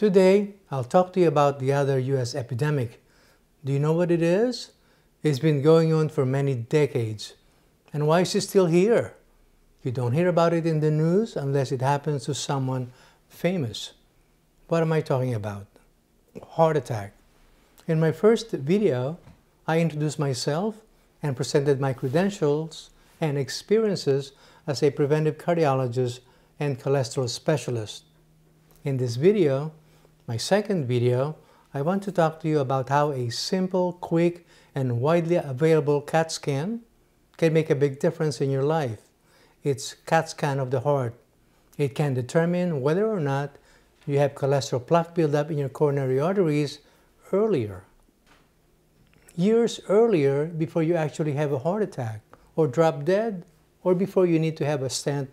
Today, I'll talk to you about the other US epidemic. Do you know what it is? It's been going on for many decades. And why is it still here? You don't hear about it in the news unless it happens to someone famous. What am I talking about? Heart attack. In my first video, I introduced myself and presented my credentials and experiences as a preventive cardiologist and cholesterol specialist. In this video, my second video, I want to talk to you about how a simple, quick, and widely available CAT scan can make a big difference in your life. It's CAT scan of the heart. It can determine whether or not you have cholesterol plaque buildup in your coronary arteries earlier. Years earlier before you actually have a heart attack or drop dead or before you need to have a stent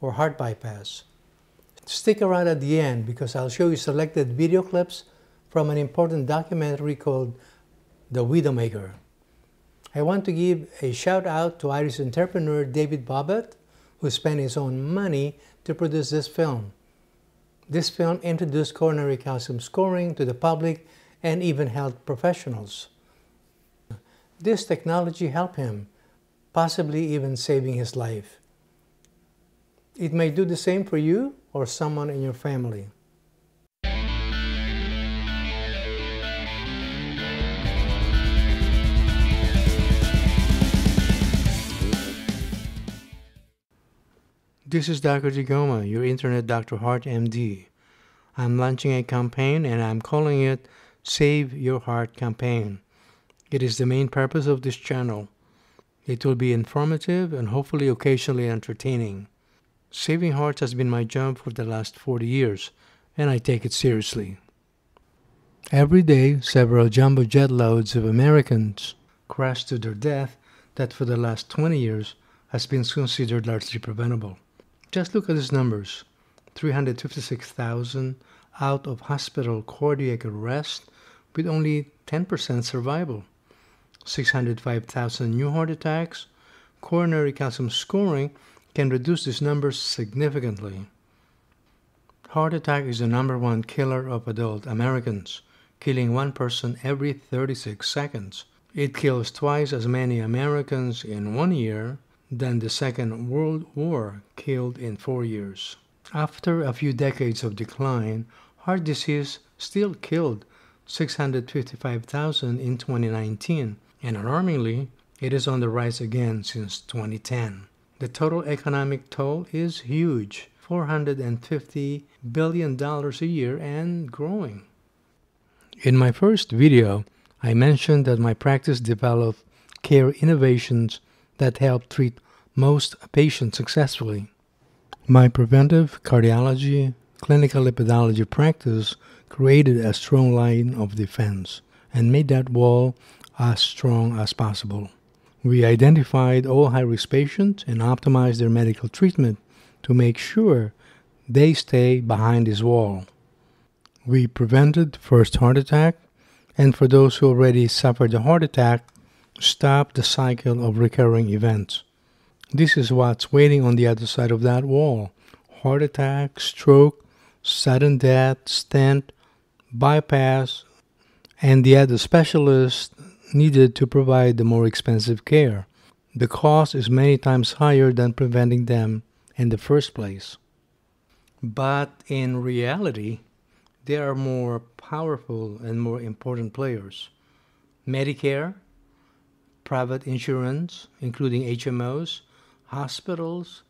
or heart bypass. Stick around at the end because I'll show you selected video clips from an important documentary called The Widowmaker. I want to give a shout out to Irish entrepreneur David Bobbitt, who spent his own money to produce this film. This film introduced coronary calcium scoring to the public and even health professionals. This technology helped him, possibly even saving his life. It may do the same for you or someone in your family. This is Dr. deGoma, your Internet Dr. Heart MD. I'm launching a campaign and I'm calling it Save Your Heart Campaign. It is the main purpose of this channel. It will be informative and hopefully occasionally entertaining. Saving hearts has been my job for the last 40 years, and I take it seriously. Every day, several jumbo jet loads of Americans crash to their death that for the last 20 years has been considered largely preventable. Just look at these numbers 356,000 out of hospital cardiac arrest with only 10% survival, 605,000 new heart attacks, coronary calcium scoring can reduce these numbers significantly. Heart attack is the number one killer of adult Americans, killing one person every 36 seconds. It kills twice as many Americans in one year than the Second World War killed in four years. After a few decades of decline, heart disease still killed 655,000 in 2019, and alarmingly, it is on the rise again since 2010. The total economic toll is huge $450 billion a year and growing. In my first video, I mentioned that my practice developed care innovations that help treat most patients successfully. My preventive cardiology clinical lipidology practice created a strong line of defense and made that wall as strong as possible. We identified all high risk patients and optimized their medical treatment to make sure they stay behind this wall. We prevented first heart attack, and for those who already suffered a heart attack, stopped the cycle of recurring events. This is what's waiting on the other side of that wall heart attack, stroke, sudden death, stent, bypass, and the other specialists needed to provide the more expensive care. The cost is many times higher than preventing them in the first place. But in reality, there are more powerful and more important players. Medicare, private insurance, including HMOs, hospitals,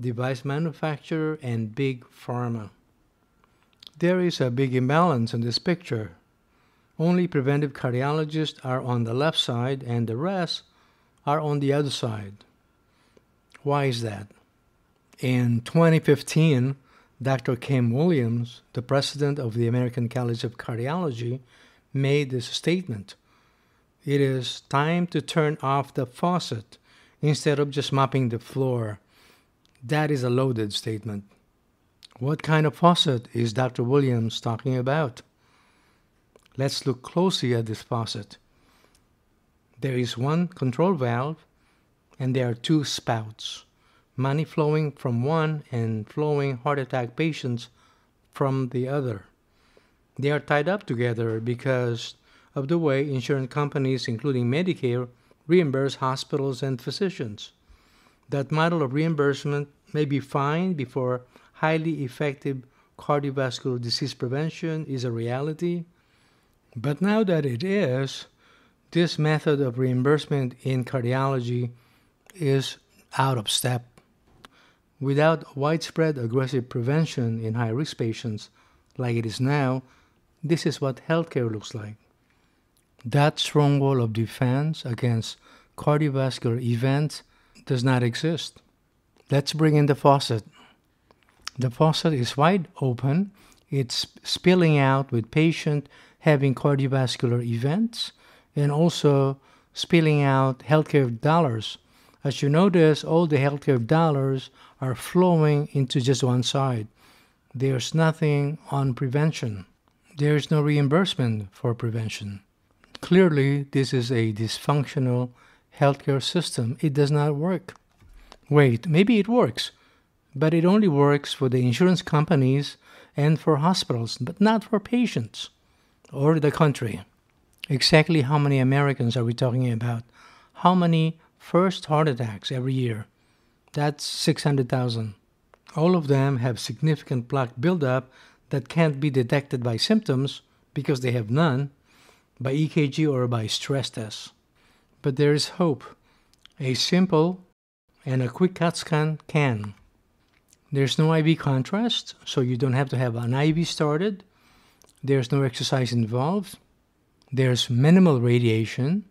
device manufacturer, and big pharma. There is a big imbalance in this picture only preventive cardiologists are on the left side and the rest are on the other side. Why is that? In 2015, Dr. Kim Williams, the president of the American College of Cardiology, made this statement. It is time to turn off the faucet instead of just mopping the floor. That is a loaded statement. What kind of faucet is Dr. Williams talking about? Let's look closely at this faucet. There is one control valve and there are two spouts, money flowing from one and flowing heart attack patients from the other. They are tied up together because of the way insurance companies, including Medicare, reimburse hospitals and physicians. That model of reimbursement may be fine before highly effective cardiovascular disease prevention is a reality. But now that it is, this method of reimbursement in cardiology is out of step. Without widespread aggressive prevention in high risk patients, like it is now, this is what healthcare looks like. That strong wall of defense against cardiovascular events does not exist. Let's bring in the faucet. The faucet is wide open, it's spilling out with patient having cardiovascular events and also spilling out healthcare dollars. As you notice, all the healthcare dollars are flowing into just one side. There's nothing on prevention. There's no reimbursement for prevention. Clearly, this is a dysfunctional healthcare system. It does not work. Wait, maybe it works, but it only works for the insurance companies and for hospitals, but not for patients or the country. Exactly how many Americans are we talking about? How many first heart attacks every year? That's 600,000. All of them have significant plaque buildup that can't be detected by symptoms because they have none, by EKG or by stress test. But there is hope. A simple and a quick CAT scan can. There's no IV contrast, so you don't have to have an IV started. There's no exercise involved. There's minimal radiation.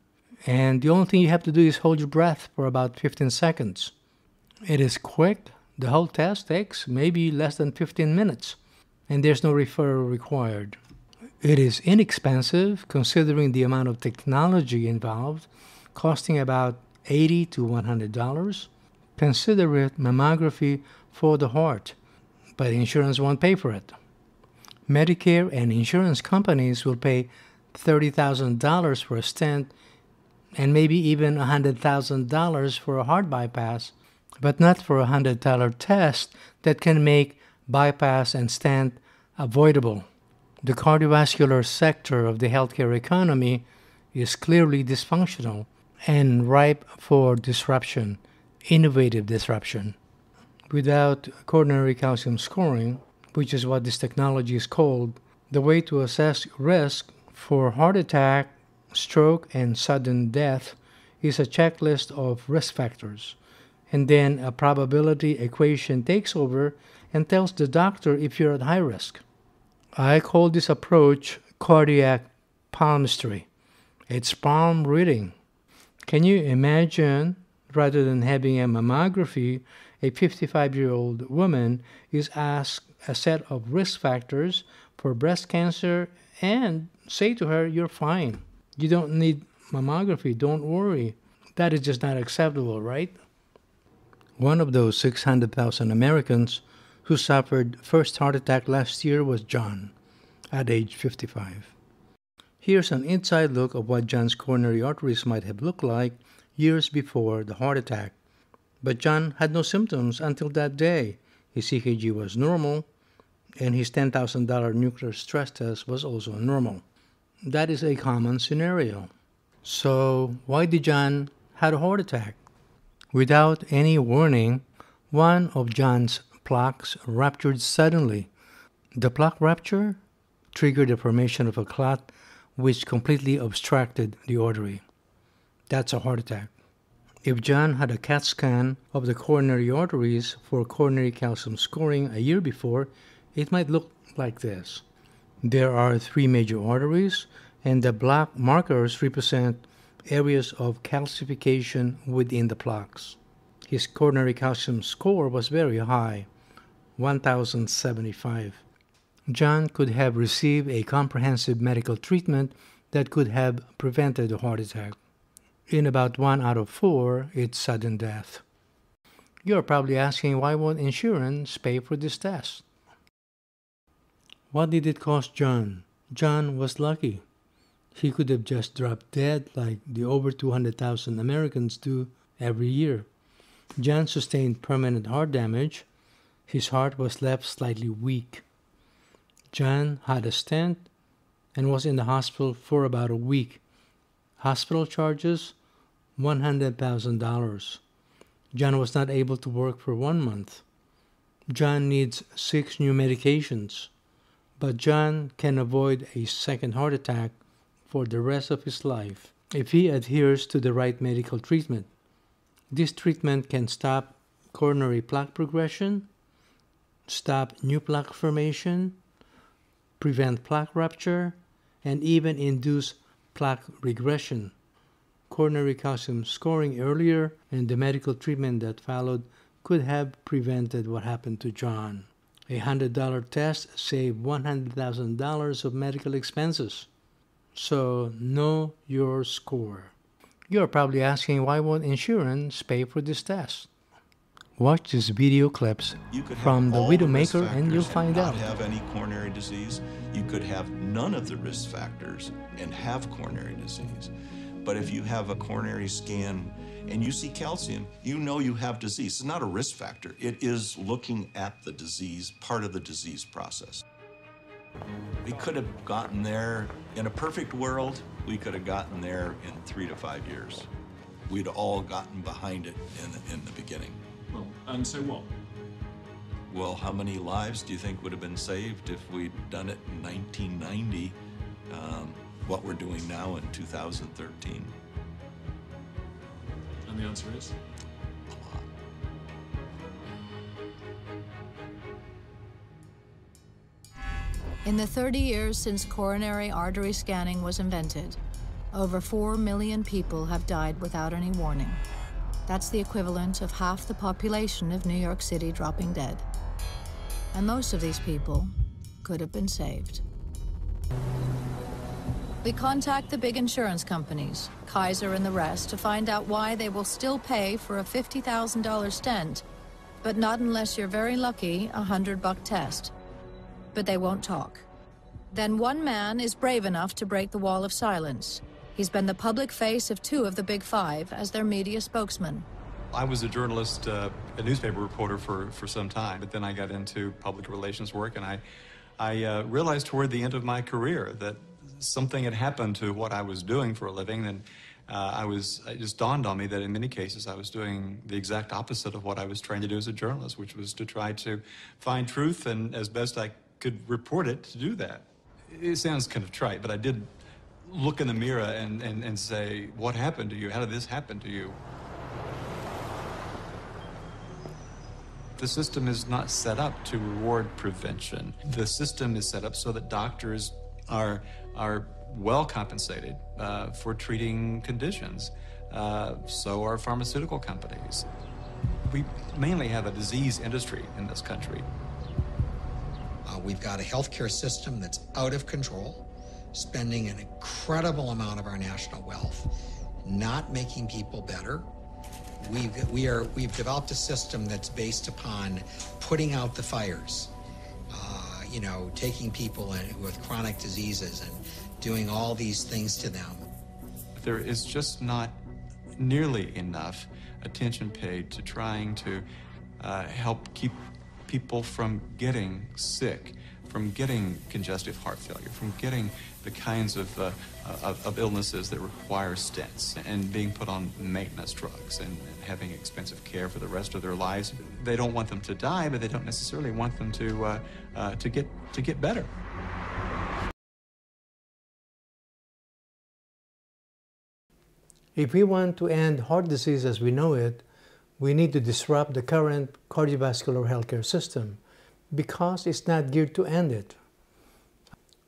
And the only thing you have to do is hold your breath for about 15 seconds. It is quick. The whole test takes maybe less than 15 minutes, and there's no referral required. It is inexpensive considering the amount of technology involved, costing about 80 to 100 dollars. Consider it mammography for the heart, but insurance won't pay for it. Medicare and insurance companies will pay $30,000 for a stent and maybe even $100,000 for a heart bypass, but not for a $100 test that can make bypass and stent avoidable. The cardiovascular sector of the healthcare economy is clearly dysfunctional and ripe for disruption, innovative disruption. Without coronary calcium scoring, which is what this technology is called, the way to assess risk for heart attack, stroke, and sudden death is a checklist of risk factors. And then a probability equation takes over and tells the doctor if you're at high risk. I call this approach cardiac palmistry. It's palm reading. Can you imagine, rather than having a mammography, a 55 year old woman is asked a set of risk factors for breast cancer and say to her, You're fine. You don't need mammography. Don't worry. That is just not acceptable, right? One of those 600,000 Americans who suffered first heart attack last year was John at age 55. Here's an inside look of what John's coronary arteries might have looked like years before the heart attack. But John had no symptoms until that day. His EKG was normal, and his $10,000 nuclear stress test was also normal. That is a common scenario. So, why did John have a heart attack? Without any warning, one of John's plaques ruptured suddenly. The plaque rupture triggered the formation of a clot which completely obstructed the artery. That's a heart attack. If John had a CAT scan of the coronary arteries for coronary calcium scoring a year before, it might look like this. There are three major arteries, and the black markers represent areas of calcification within the plaques. His coronary calcium score was very high, 1075. John could have received a comprehensive medical treatment that could have prevented a heart attack. In about one out of four, it's sudden death. You're probably asking why won't insurance pay for this test? What did it cost John? John was lucky. He could have just dropped dead like the over 200,000 Americans do every year. John sustained permanent heart damage. His heart was left slightly weak. John had a stent and was in the hospital for about a week. Hospital charges $100,000. John was not able to work for one month. John needs six new medications, but John can avoid a second heart attack for the rest of his life if he adheres to the right medical treatment. This treatment can stop coronary plaque progression, stop new plaque formation, prevent plaque rupture, and even induce plaque regression coronary calcium scoring earlier and the medical treatment that followed could have prevented what happened to John. A $100 test saved $100,000 of medical expenses. So, know your score. You're probably asking why won't insurance pay for this test? Watch these video clips from the Widowmaker and you'll find and out. have any coronary disease. You could have none of the risk factors and have coronary disease. But if you have a coronary scan and you see calcium, you know you have disease. It's not a risk factor. It is looking at the disease, part of the disease process. We could have gotten there in a perfect world. We could have gotten there in three to five years. We'd all gotten behind it in the, in the beginning. Well, and so what? Well, how many lives do you think would have been saved if we'd done it in 1990? Um, what we're doing now in 2013? And the answer is? A lot. In the 30 years since coronary artery scanning was invented, over 4 million people have died without any warning. That's the equivalent of half the population of New York City dropping dead. And most of these people could have been saved. We contact the big insurance companies, Kaiser and the rest, to find out why they will still pay for a $50,000 stent, but not unless you're very lucky, a 100 buck test. But they won't talk. Then one man is brave enough to break the wall of silence. He's been the public face of two of the big five as their media spokesman. I was a journalist, uh, a newspaper reporter for, for some time, but then I got into public relations work, and I, I uh, realized toward the end of my career that something had happened to what I was doing for a living, and uh, I was, it just dawned on me that in many cases I was doing the exact opposite of what I was trying to do as a journalist, which was to try to find truth and as best I could report it to do that. It sounds kind of trite, but I did look in the mirror and, and, and say, what happened to you? How did this happen to you? The system is not set up to reward prevention. The system is set up so that doctors are, are well compensated uh, for treating conditions. Uh, so are pharmaceutical companies. We mainly have a disease industry in this country. Uh, we've got a healthcare system that's out of control, spending an incredible amount of our national wealth, not making people better. We've, we are, we've developed a system that's based upon putting out the fires, uh, you know, taking people in, with chronic diseases and doing all these things to them. There is just not nearly enough attention paid to trying to uh, help keep people from getting sick, from getting congestive heart failure, from getting the kinds of, uh, of, of, illnesses that require stents and being put on maintenance drugs and, and, having expensive care for the rest of their lives. They don't want them to die, but they don't necessarily want them to, uh, uh to, get, to get better. If we want to end heart disease as we know it, we need to disrupt the current cardiovascular healthcare system because it's not geared to end it.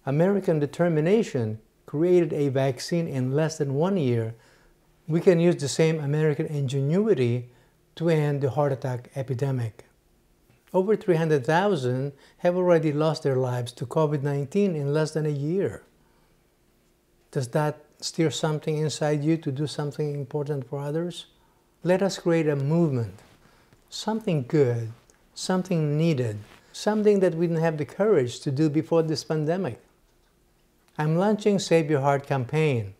American determination created a vaccine in less than one year. We can use the same American ingenuity to end the heart attack epidemic. Over 300,000 have already lost their lives to COVID 19 in less than a year. Does that stir something inside you to do something important for others? Let us create a movement, something good, something needed, something that we didn't have the courage to do before this pandemic. I'm launching Save Your Heart campaign.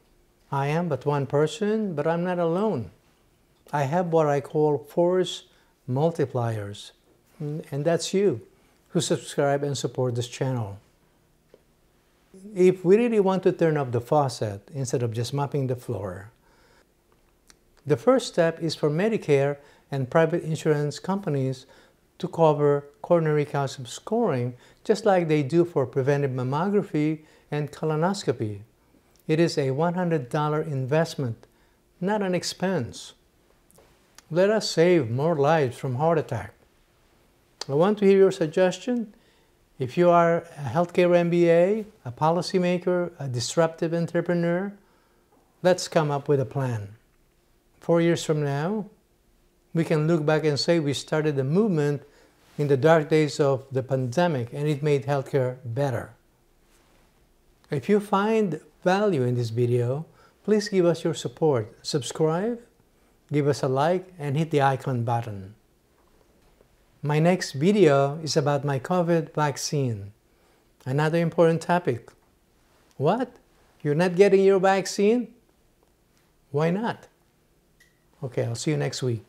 I am but one person, but I'm not alone. I have what I call force multipliers, mm, and that's you who subscribe and support this channel. if we really want to turn up the faucet instead of just mopping the floor, the first step is for Medicare and private insurance companies to cover coronary calcium scoring just like they do for preventive mammography and colonoscopy. It is a $100 investment, not an expense. Let us save more lives from heart attack. I want to hear your suggestion. If you are a healthcare MBA, a policymaker, a disruptive entrepreneur, let's come up with a plan. Four years from now, we can look back and say we started a movement in the dark days of the pandemic and it made healthcare better. If you find value in this video, please give us your support. Subscribe, give us a like, and hit the icon button. My next video is about my COVID vaccine. Another important topic. What? You're not getting your vaccine? Why not? Okay, I'll see you next week.